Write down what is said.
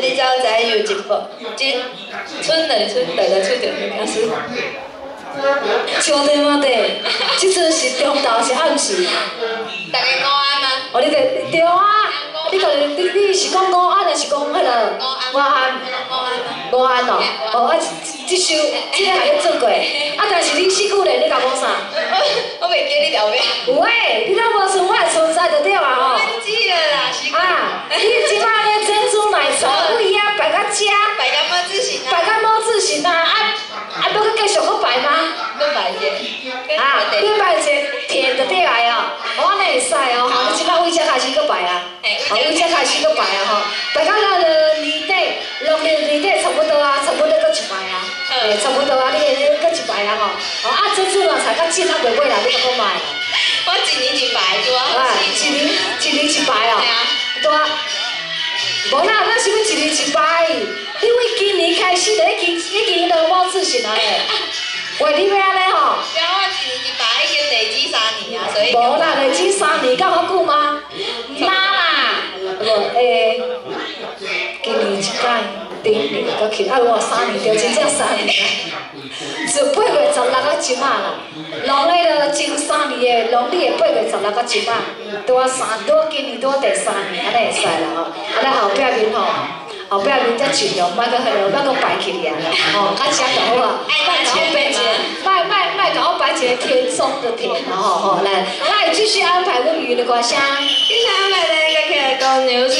你知道知有一部，即春两春大家出着物件是。秋天嘛地，即阵是中昼是暗时。大家午安吗？哦，你对对啊，你讲你你是讲午安还是讲迄个午安？午安哦，哦啊，即首即个还要做过，啊，但是你四句咧，你甲讲啥？我袂记你后尾。有诶，你若无存我存在就对啊吼。忘记了啦，啊，你即摆咧珍珠奶茶贵啊，摆到遮，摆到么字形啊？摆到么字形啊？啊啊，要搁继续搁摆吗？搁摆者。啊，你摆者甜就对来哦，我安尼会使哦，吼，你即摆为遮开始搁摆啊？好，为遮开始搁摆啊吼，摆到咱个年底，六月年底差不多啊，差不多搁一摆啊，诶，差不多啊，你个搁一摆啊吼，哦啊，珍珠奶茶较紧啊，袂买啦，你搁搁买。我一年一摆对啊。啊，一年一年一摆哦。对啊。无啦，咱是要一年一摆，因为今年开始自信啊嘞。喂，你要安尼吼？对啊，我一年一摆已经累积三年啊，所以。无啦，累积三年，够好久吗？妈啦，无诶，今年一届，顶年搁去，啊，我三年就真正三年啊。自八月十六到即摆啦，农历了前三年的农历的八月十六到即马，多三多今年多第三年，安尼会使啦吼。啊，咱后壁面吼，后壁恁再尽量莫搁迄落，莫搁摆去来啦，吼，较吃就好啦。爱摆切摆切，卖卖卖，甲我摆一个轻松的片，然好吼，来，来继续安排阮娱乐歌声。继续安排咧，个客家歌，牛仔。